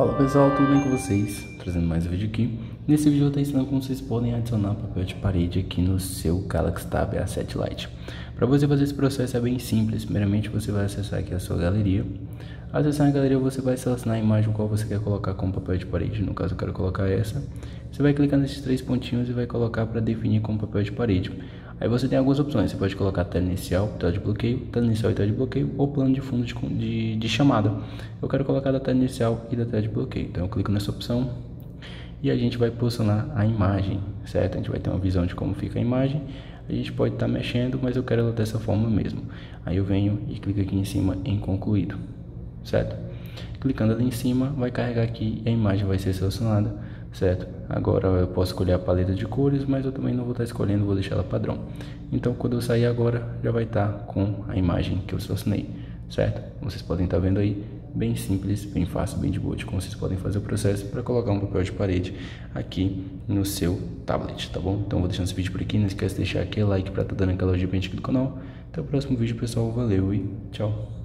Fala pessoal, tudo bem com vocês? Trazendo mais um vídeo aqui. Nesse vídeo eu estar ensinando como vocês podem adicionar papel de parede aqui no seu Galaxy Tab A7 Lite. Para você fazer esse processo é bem simples. Primeiramente você vai acessar aqui a sua galeria. Acessar a galeria você vai selecionar a imagem qual você quer colocar como papel de parede. No caso eu quero colocar essa. Você vai clicar nesses três pontinhos e vai colocar para definir como papel de parede. Aí você tem algumas opções, você pode colocar tela inicial, tela de bloqueio, tela inicial e tela de bloqueio ou plano de fundo de, de, de chamada. Eu quero colocar da tela inicial e da tela de bloqueio, então eu clico nessa opção e a gente vai posicionar a imagem, certo? A gente vai ter uma visão de como fica a imagem, a gente pode estar tá mexendo, mas eu quero ela dessa forma mesmo. Aí eu venho e clico aqui em cima em concluído, certo? Clicando ali em cima, vai carregar aqui e a imagem vai ser selecionada certo? Agora eu posso escolher a paleta de cores, mas eu também não vou estar escolhendo, vou deixar ela padrão. Então quando eu sair agora, já vai estar com a imagem que eu selecionei, certo? Vocês podem estar vendo aí, bem simples, bem fácil, bem de boa de como vocês podem fazer o processo para colocar um papel de parede aqui no seu tablet, tá bom? Então vou deixando esse vídeo por aqui, não esquece de deixar aquele like para estar tá dando aquela ajuda do canal. Até o próximo vídeo pessoal, valeu e tchau!